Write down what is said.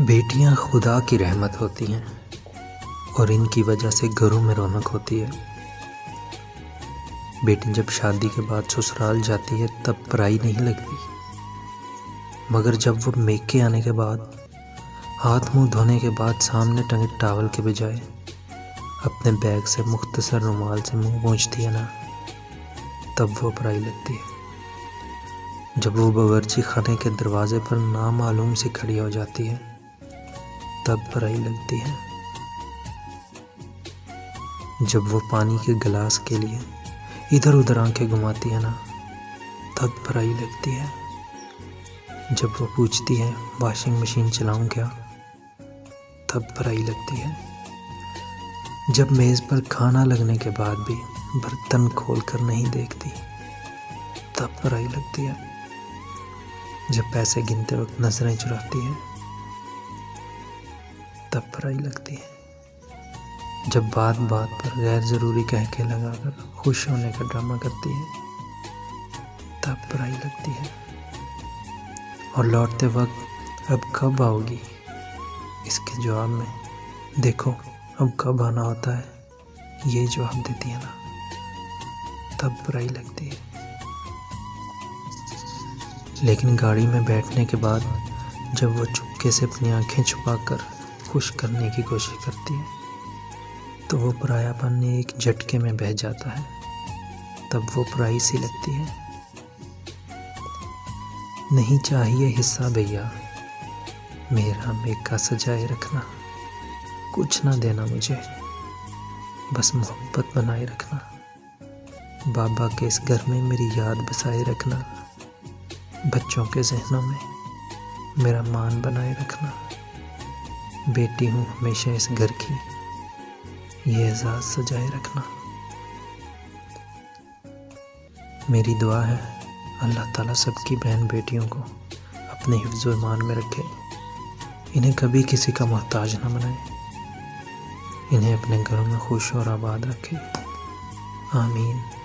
बेटियाँ खुदा की रहमत होती हैं और इनकी वजह से घरों में रौनक होती है। बेटी जब शादी के बाद ससुराल जाती है, तब पराई नहीं लगती। मगर जब वो मेके आने के बाद, हाथ मुँह धोने के बाद सामने टंगे टावल के बजाय अपने बैग से मुख्तसर रुमाल से मुँह पहुँचती है ना, तब वो पराई लगती है। जब वो बावर्ची खाने के दरवाजे पर नामालूम सी खड़ी हो जाती है तब बुराई लगती है। जब वो पानी के गिलास के लिए इधर उधर आँखें घुमाती है ना, तब बुराई लगती है। जब वो पूछती है, वॉशिंग मशीन चलाऊं क्या? तब बुराई लगती है। जब मेज़ पर खाना लगने के बाद भी बर्तन खोल कर नहीं देखती, तब बुराई लगती है। जब पैसे गिनते वक्त नज़रें चुराती है तब बुराई लगती है। जब बात बात पर गैर ज़रूरी कह के लगाकर खुश होने का ड्रामा करती है, तब बुराई लगती है। और लौटते वक्त अब कब आओगी? इसके जवाब में, देखो, अब कब आना होता है, ये जवाब देती है ना, तब बुराई लगती है। लेकिन गाड़ी में बैठने के बाद जब वो चुपके से अपनी आँखें छुपाकर खुश करने की कोशिश करती है तो वो परायापन एक झटके में बह जाता है। तब वो पराई सी लगती है। नहीं चाहिए हिस्सा भैया, मेरा मेका सजाए रखना। कुछ ना देना मुझे, बस मोहब्बत बनाए रखना। बाबा के इस घर में मेरी याद बसाए रखना। बच्चों के जहनों में मेरा मान बनाए रखना। बेटी हूँ हमेशा इस घर की। ये एजाज़ सजाए रखना। मेरी दुआ है, अल्लाह ताला सबकी बहन बेटियों को अपने हिफ्ज़ ईमान में रखे। इन्हें कभी किसी का मोहताज ना बनाए इन्हें अपने घरों में खुश और आबाद रखे। आमीन।